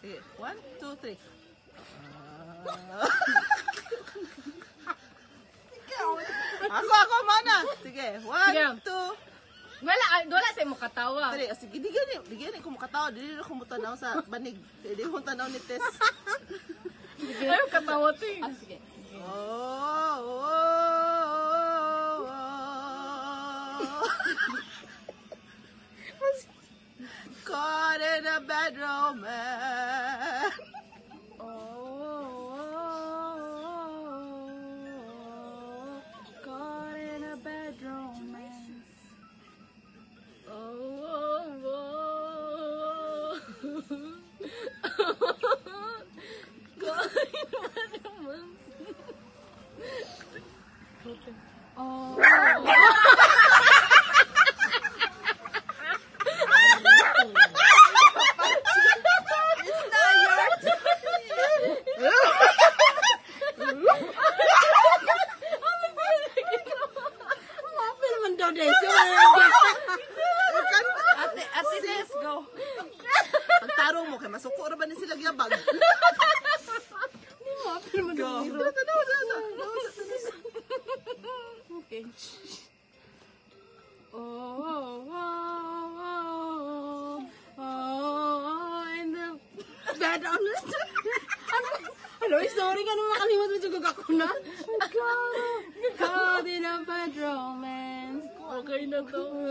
Sige, one, two, three. Ah. ako, ako, mana. Sige, one, Sige. two, Wala, wala sa mo katawa. three. Ah, Sige, di gani, di gani ko makatawa. Di na ko mutanaw sa banig. Di ko tanaw ni Tess. Ayaw katawa to eh. Ah, sige. Caught in a bad romance. Oh, caught in a bad romance. Oh, oh, oh. oh. Caught in a bad romance. Oh. Apil man daw dahil. Ate, ate Tess, go. Pagtarong mo, kay masuko ra ba ni sila gyabag? Apil man daw. Go. Tanaw na na. Okay. Oh, oh, oh, oh, oh, in the bed on the... Ano, sorry ka naman makalimot mo dyan ako na. Caught in a bad romance. Okay na to.